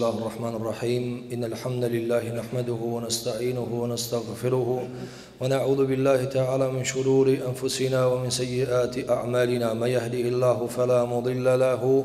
الله الرحمن الرحيم إن الحمد لله نحمده ونستعينه ونستغفره ونعوذ بالله تعالى من شرور أنفسنا ومن سيئات أعمالنا من يهده الله فلا مضل له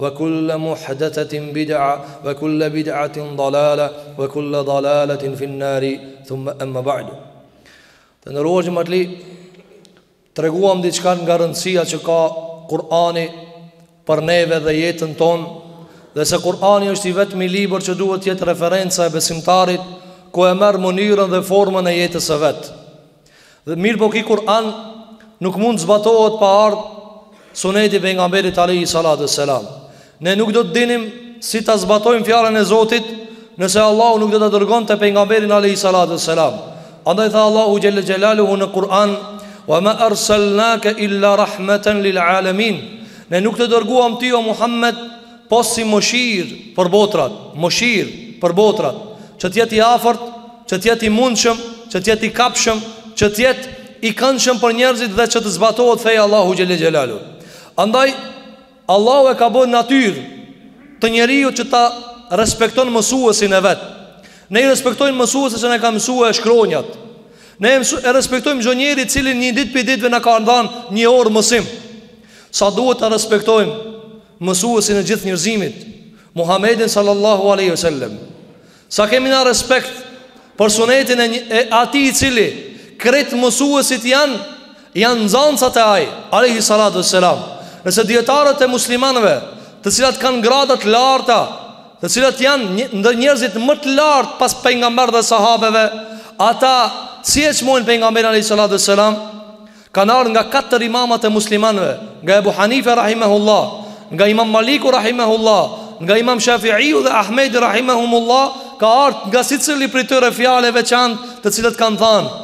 Wa kulla muhdathatin bid'a wa kulla bid'atin dalala wa kulla dalalatin fi an-nari thumma amma ba'du. Të nderuar xhematli, treguam diçka nga rëndësia që ka Kur'ani për neve dhe jetën tonë, dhe se Kur'ani është i vetmi libër që duhet të jetë referenca e besimtarit ku e merr mënyrën dhe formën e jetës së vet. Mirëpo ky Kur'an Nuk mund zbatohet pa ardh Suneti pejgamberit Alehi Salatu Selam Ne nuk do të dinim Si ta zbatojmë fjalën e Zotit Nëse Allahu nuk do ta dërgonte pejgamberin Alehi Salatu Selam Andaj tha Allahu Gjellë Gjellalu hu në Kur'an Wa ma arsalnake illa rahmeten lil alemin Ne nuk të dërguam ti o Muhammed Po si mëshirë për botërat, mëshirë për botërat, që të jetë i afërt, që të jetë i mundshëm, që të jetë i kapshëm, që të jetë i këndshëm për njerëzit dhe që të zbatohet feja e Allahu xhelle xhelalu. Andaj Allahu e ka bërë natyrë të njeriut që ta respekton mësuesin e vet. Ne i respektojmë mësuesin që na ka mësuar shkronjat. Ne e respektojmë çdo njeri i cili një ditë prej ditëve na ka dhënë një orë mësim. Sa duhet ta respektojmë Mësuesin e gjithë njerëzimit, Muhammedin sallallahu alejhi ve sellem. Sa kemi na respekt për sunetin e, e atij i cili krejt mësuesit janë janë nxënësat e ai, alejhi salatu selam. Nëse dietarët e muslimanëve, të cilat kanë grada të larta, të cilat janë ndër njerëzit më të lartë pas pejgamberëve dhe sahabeve, ata si e çmojnë pejgamberin alejhi salatu selam? Kanë ardhur nga katër imamat e muslimanëve, nga Ebu Hanife rahimehullah, nga Imam Maliku rahimehullah, nga Imam Shafi'iu dhe Ahmedi rahimehumullah, ka ardhur nga secili prej tyre fjalë e veçantë, të cilat kanë thënë: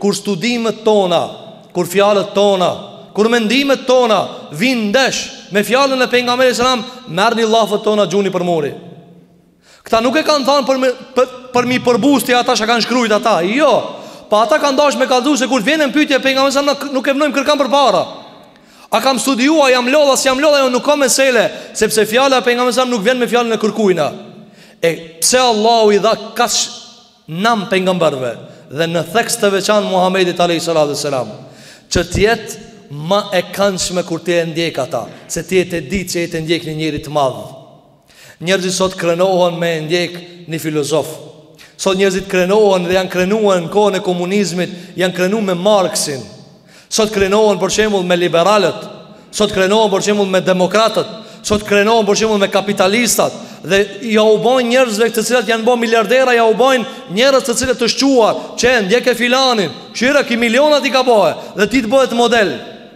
Kur studimet tona, kur fjalët tona, kur mendimet tona vijnë ndesh me fjalën e pejgamberit sallallahu alajhi wasallam, merrni llafët tona gjuni për muri. Këta nuk e kanë thanë për, për, për me i përbuz ata çka kanë shkrujt ata Jo, po ata kanë dash me kallzu se kur të vjen në pytje pejgamberi a.s. nuk e vnojmë kërkan përpara A kam studiu a, jam lodha, s'jam lodh, jo nuk ka mesele Sepse fjala pejgamberit a.s. nuk vjen me fjalën e kërkujna E pse Allahu i dha kaq nam pejgamberëve Dhe në theks të veçantë Muhammedit a.s. Që të jetë ma e kandshme kur ti e ndjek ata Se ti je tu e dit që je tu ndjek një njeri të madh Njerëzit sot krenohen me ndjek një filozof Sot njerëzit krenohen dhe janë krenuar në kohën e komunizmit Janë krenu me Marxin Sot krenohen për shembull me liberalët Sot krenohen për shembull me demokratët Sot krenohen për shembull me kapitalistat Dhe ja u bojnë njerëzve të cilat janë bo miliardera Ja u bojnë njerëz të cilat të shquar Qe, ndjeke filanin Shih a ky milionat i ka bo Edhe ty të bohet model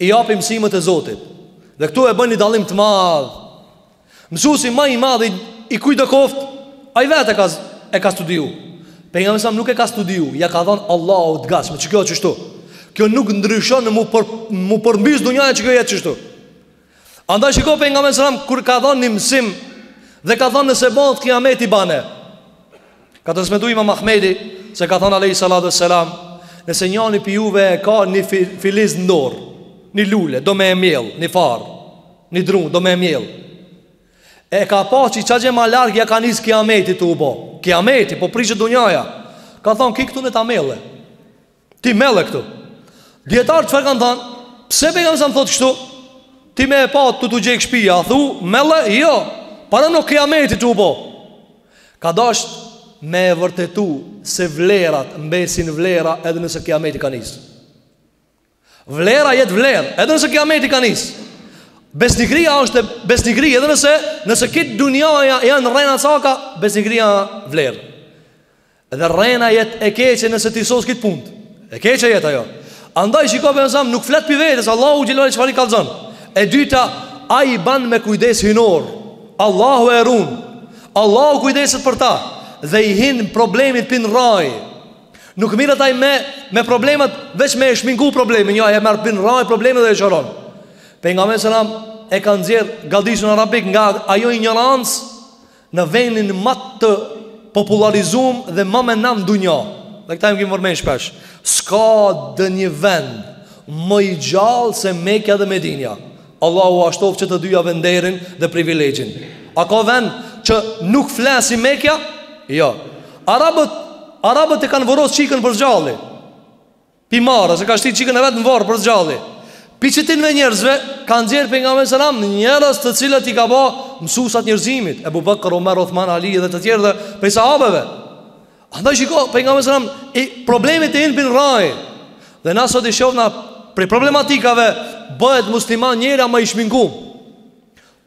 I japim mësimet e Zotit. Dhe këtu e bën një dallim të madh. Mësuesi më i madh i kujtdo koft, ai vetë ka e ka studiu. Pejgamberi alejhi selam nuk e ka studiu, ja ka dhënë Allahu të gatshme. Që kjo qështu. Kjo nuk ndryshon në m'u për m'u përmbys dunjaja që kjo jet qështu. Andaj shiko Pejgamberi alejhi selam kur ka dhonë një mësim Dhe ka thonë nëse bahet kijameti bane Ka transmetu imam Ahmedi Se ka thonë alejhi salatu ve selam Nëse njani pi juve e ka një filiz në dorë Një lule, do me e mjell, një farë Një dru, do me e mjell E ka pa qi qatje ma larg Ja ka nis kijameti tu u bo Kijameti, po prishet dunjaja Ka thonë ky këtu le ta mjellë Ti melle këtu Dijetarët çfarë kanë thanë Pse Pejgamberi alejhi selam thotë kështu Ti me e pa tu t'u djeg shpia A thu melle jo Paramendo kiameti tu u bo Ka dasht me e vërtetu Se vlerat mbesin vlera Edhe nëse kiameti ka nis Vlera jet vlerë Edhe nëse kiameti ka nis Besnikria është besnikri Edhe nëse nëse krejt dunjaja janë rrenacaka Besnikria vlerë Dhe rrena jet e keqe nëse t'i sos krejt punt. E keqe jet ajo. Andaj shiko Pejgamberi alejhi selam nuk flet pi vetes Allahu xhele çfarë i kallzon E dyta ai i ban me kujdes hyjnor Allahu e run Allahu kujdeset për ta Dhe i hin problemit pi n'rraj Nuk mirret ai me, me problemet Veç me e shminku problemin Jo ai e merr pi n'rraj problemet dhe e shëron Pejgamberi alejhi selam e ka nxjerr Gadishullin Arabik nga ajo injorancë Në vendin më të popullarizum dhe më me nam n'dunja Dhe këta e kimi përmen shpesh S'ka edhe një vend më i gjallë se Mekja dhe Medinja Allahu ua shtoftë që të dyjave nderin dhe privilegjin A ka vend që nuk fle si Mekja? Jo Arabët, Arabët e kanë vorros çikën për së gjalli Pi marre, se ka shti çikën e vet në varr për së gjalli Pi qetynve njerëzve, ka nxjerr Pejgamberi alejhi selam Njerëz të cilët i ka ba mësusat e njerëzimit Ebu Bekër, Omer, Othman, Ali dhe të tjerë prej sahabeve Andaj shiko, Pejgamberi alejhi selam problemit i hin pi n'rraj Dhe na sot i shofna prej problematikave Bëhet musliman njeri ama i shminkum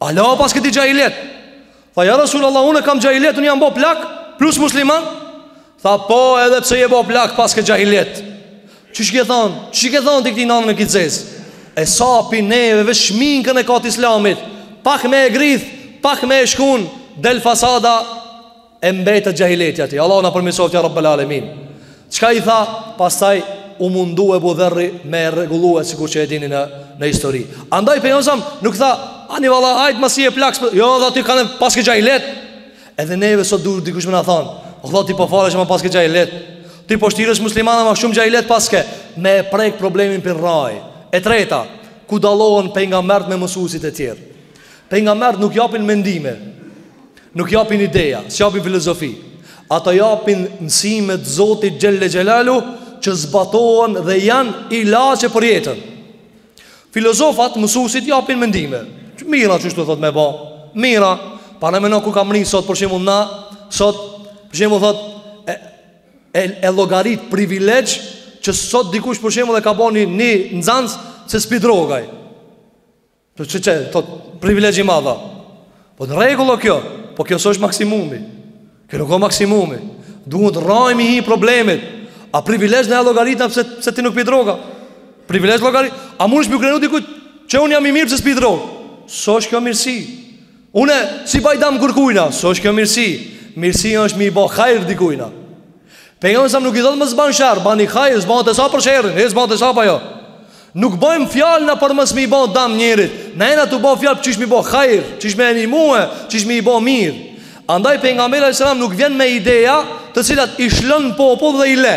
Hala paske ti xhahilet Tha ja Rasul Allah unë kam xhahilet Unë jam bo plak plus musliman Tha po edhe pse je bo plak paske xhahilet Qi ç'i ke thonë ç'i ke thonë ti këtij nanën e ki t'zezë E sa pi neve veç shminkën e ka të islamit Pak me e grith Pak me e shkun Del fasada E mbetet xhahileti i tij Allahu na përmirësoftë ya Rabbal Alamin. Çka i tha pastaj u mundu Ebu Dherri me e rregullue sikur që e dini në në histori. Andaj pejgamberi nuk tha ani valla hajt masi je plak. Po- jo, tha ti kanë paske xhahilet. Edhe neve sot duhet dikush me na thon. O tha ti po falesh ama paske xhahilet. Ti po shtiresh musliman ama shumë xhahilet paske me e prek problemin për rrajë. E treta, ku dallohen pejgamberët me mësuesit e tjerë. Pejgamberët nuk japin mendime. Nuk japin ideja, s'japin filozofi Ata japin mësimet e Zotit Xhelle Xhelalu Që zbatohen dhe janë ilaçe për jetën Filozofat mësusit japin mendime Mirë a qështu thot me ba Mirë a Parameno ku kem mrri sot për shembull na Sot për shembull thot E, e, e llogarit privilegj Që sot dikush për shembull e ka bo një, një nxans Se s'pi droga Të që që, të privilegj i madh a Po në rregull o kjo Po kjo s'është maksimumi Kjo nuk o maksimumi Duhet n'rrajë me i hi problemit A privilegj na e llogarit na pse, pse ti nuk pi droga Privilegj llogarit A munesh m'iu krenu dikujt Që unë jam i mirë pse s'pi droga S'është kjo mirësi Unë s'i baj dam kërkujna S'është kjo mirësi Mirësi është me i bo hajr dikujna Pejgamberi alayhis salam nuk i thotë mos ban sherr, bani hajër, s'bëhet hesap për sherrin, e s'bëhet hesap apo jo. Nuk bëjmë fjalë na për mos me i bo dam njerit. Na jena tu bo fjalë qysh me i bo hajër, qysh me i nimue, qysh me i bo mirë. Andaj pejgamberi alayhis salam nuk vjen me ideja të cilat i lshon n'popull dhe i le.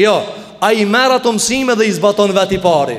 Jo, ai merr ato mësime dhe i zbaton vetë i pari.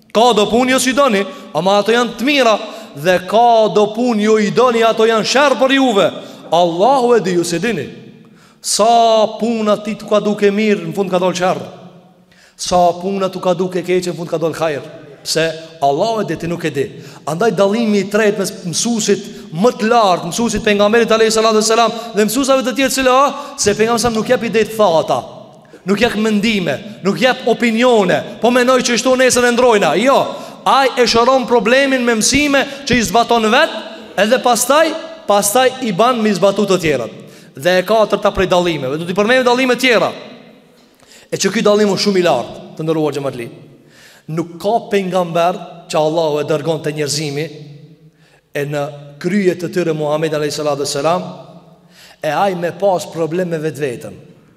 Ka do pun ju s'i doni Ama ato janë të mira Dhe ka do pun ju i doni Ato janë sherr për juve Allahu e di ju s'e dini Sa puna ty t'u ka dukë mirë Në fund ka dol sherr Sa puna t'u ka dukë keq Në fund ka dol hajr Pse Allahu e di ti nuk e di Andaj dallimi i tretë mes mësusit Më të lartë mësusit pejgamberit a.s. Dhe mësusave të tjerë cili a Se pejgamberi a.s. nuk jep ide të thata Nuk jep mendime, nuk jep opinione, po mendoj qështu nesër e ndrojna. Jo, ai e shëron problemin me mësime që i zbaton vet, edhe pastaj, pastaj i ban me i zbatu të tjerët. Dhe e katërta prej dallimeve, do t'i përmendim dallime tjera. E që ky dallim është shumë i lartë, të nderuar xhematli. Nuk ka pejgamber që Allahu e dërgon te njerëzimi e në krye të tyre Muhamedin alayhi salatu sallam e ai me pas problem me vetveten.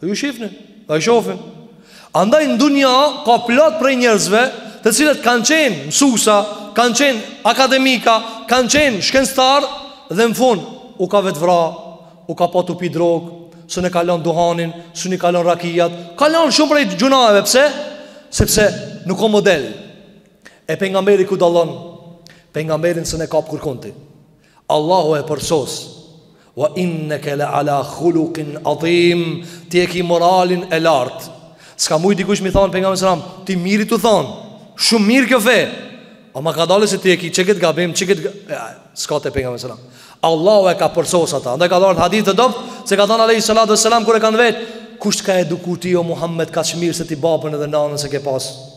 Dhe ju shifni, dhe ju shofin Andaj në dunja ka plot prej njerëzve Të cilët kanë qenë mësusa Kanë qenë akademika Kanë qenë shkencëtarë Dhe në fund u ka vetëvra U ka pa tu pi drogë S'un e ka lon duhanin S'un i ka lon rakijat Ka lon shumë prej gjynaheve Pse? Sepse nuk o model E pejgamberi ku dallon Pejgamberin s'un e kap kurkun ti Allahu e përsos Wa inneke le ala khulukin adhim Ti e ki moralin e lartë S'ka mujt dikush me i thonë pejgamberit selam Ti mirë je tu thonë Shumë mirë kjo fe Ama kadale se ti e ki qeket gabim Qeket gabim S'ka te pejgamberi selam Allahu e ka përsos ata Andaj ka dalë hadith të dobt Se ka thonë alejhi salatu we selam Kur e kanë vetë Kush t'ka eduku ty o Muhammed Kaq mirë se ti babën edhe nanën s'e ke pasë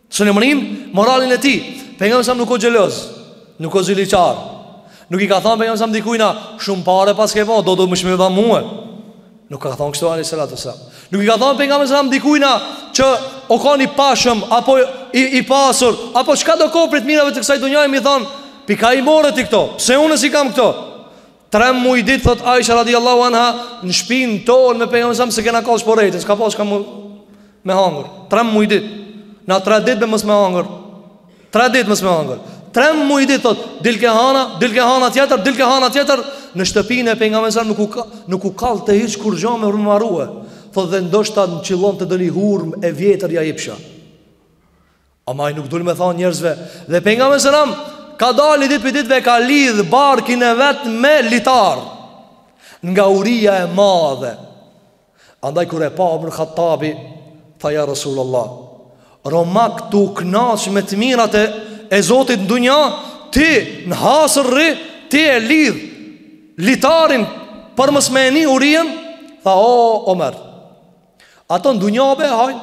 S'un e mrrim moralin e tij. Pejgamberi selam nuk o xheloz, nuk o ziliqar. Nuk i ka thonë pejgamberi selam dikujna shumë pare paske po, do do më shumë dha mua. Nuk ka thonë kështu alejhi salatu wasallam. Nuk i ka thonë pejgamberi selam dikujna që o kanë i pashëm apo i, i pasur, apo çkado kof prej t'mirave të kësaj dunjaje me i thon, pi ka i more ti këto. Pse unë s'i kam këto? Tre muj dit thot Aisha radiallahu anha Në shpin tonë me pejgamberin selam s'e kena kallë shporetin S'ka pas çka me hangër Tre muj dit Na tre dit me mos me hangër Tre dit mos me hangër Tre muj dit thot Dilke hana, dilke hana tjetër, dilke hana tjetër Në shtëpinë e pejgamberit selam nuk u, nuk u kallte hiç kurgja me u marue Thot dhe ndoshta na qillonte ndoni hurmë e vjetër ja ipsha Ama ai nuk dul me thanë njerëzve Dhe pejgamberi selam Ka dal ni dit pi ditve e ka lidh barkin e vet me litar Nga uria e madhe Andaj kur e pa Omer Khattabi Tha ja Rasul Allah Romakt tu u knaq me të mirat e, e Zotit në dunja Ti në hasër rri Ti e lidh Litarin Për mos me e ni urien Tha o Omer Ata në dunja be e hajnë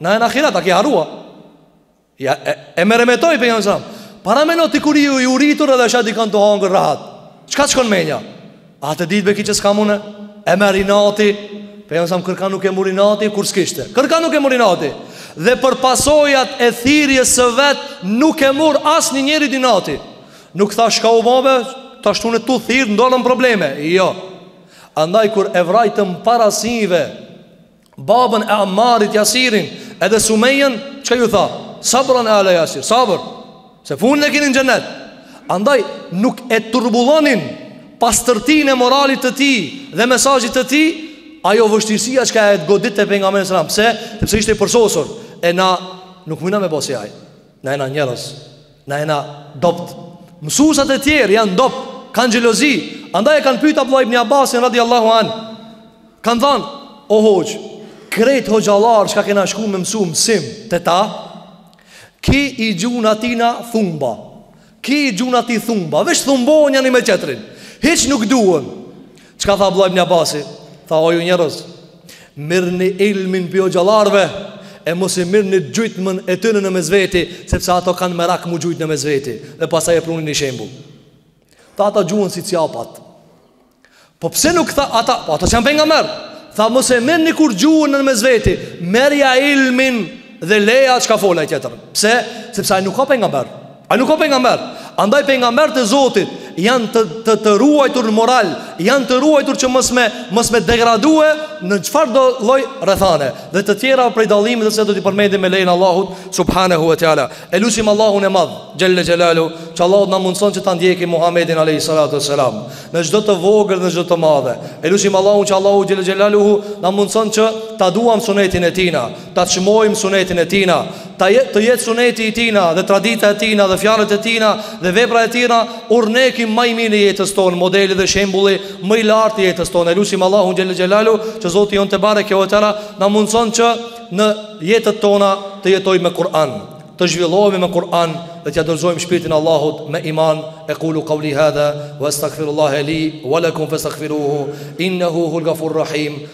Na në akhiret, a ke harrua ja, E, e meremetoj pejgamberi selam Paramendo ti kur je i uritur edhe sheh dikën tu hangër rahat Çka të shkon menja? A ta dit be ky që s'kam une E merr inati Pejgamberi selam kërka nuk e mur inati Kur s'kishte Kërka nuk e mur inati Dhe për pasojat e thirrjes së vet Nuk e mur asnjë njeri inati Nuk tha çka u ba be Tash une tu thirrë m'dolën probleme Jo Andaj kur e vrajtën para syve babën e Ammarit Jasirin, edhe Sumejën, çka ju tha? Sabran ala Jasir, sabër. Se fundin e keni në xhenet. Andaj nuk e turbullonin pastërtinë e moralit të tij dhe mesazhit të tij, ajo vështirësia çka e goditte pejgamberin selam, pse? Sepse ishte i përsosur e na nuk mujna me u bo si ai. Na jena njerëz Na jena dobt Mësusat e tjerë janë dobt Kanë xhelozi Andaj e kanë pyta Abdullah ibn Abbasin radiallahu anh Kanë thanë O hoxhë Krejt hoxhallarë Çka kena shku me mësu mësim Te ta Ky i gjun atina thumba Ky i gjun atij thumba Veç thumbojnë njani me tjetrin Hiç nuk duhen Çka tha Abdullah ibn Abasi? Tha o ju njerëz, mirni ilmin prej hoxhallarëve e mos i mirni gjujtmën e tyne në mesveti, sepse ato kanë merak mu gjujt në mesveti dhe pastaj e prunin një shembull. Tha ata gjuhën si cjapat. Po pse nuk tha ata, po ata s'janë pejgamber. Tha mos e merrni kur gjuhën në mesveti, merrja ilmin dhe leja çka fol ai tjetër. Pse? Sepse ai nuk o pejgamber. Ai nuk o pejgamber? Andaj pejgambert e Zotit janë të të, të ruajtur në moral, janë të ruajtur që mos me mos me degradue në çfarë do lloj rrethane. Dhe të tjera prej dallimeve që do t'i përmendim me lejen e Allahut subhanahu wa taala. E lusim Allahun e madh, xhelle xhelalu, që Allahu të na mundson që ta ndjekim Muhamedin alayhi salatu wassalam në çdo të vogël dhe në çdo të madhe. E lusim Allahun që Allahu xhelle xhelalu t'na mundson që ta duam sunetin e tina. Ta çmojmë sunetin e tina, ta je, të jetë suneti i tina dhe tradita e tina dhe fjalët e tina dhe vepra e tina urneki më i mirë i jetës tonë, modeli dhe shembulli më i lartë i jetës tonë. E lusim Allahun xhelle xhelalu që Zoti jonë tebareke ve teala na mundëson që në jetët tona të jetojmë me Kur'an, të zhvillohemi me Kur'an dhe t'ia dorëzojmë shpirtin Allahut me iman. Ekulu kauli hadha wastaghfirullaha li wa lakum fastaghfiruhu innahu huwal ghafurur rahim.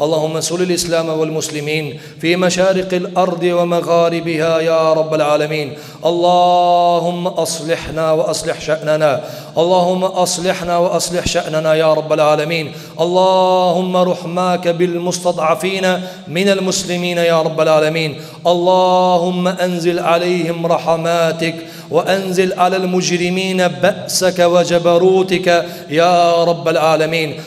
اللهم انصر الإسلام والمسلمين في مشارق الأرض ومغاربها يا رب العالمين اللهم أصلحنا وأصلح شأننا اللهم أصلحنا وأصلح وأصلح شأننا يا رب العالمين اللهم رحماك بالمستضعفين من المسلمين يا رب العالمين اللهم أنزل عليهم رحماتك وأنزل على المجرمين بأسك وجبروتك يا رب العالمين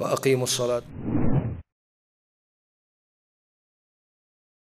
wa aqimus salat.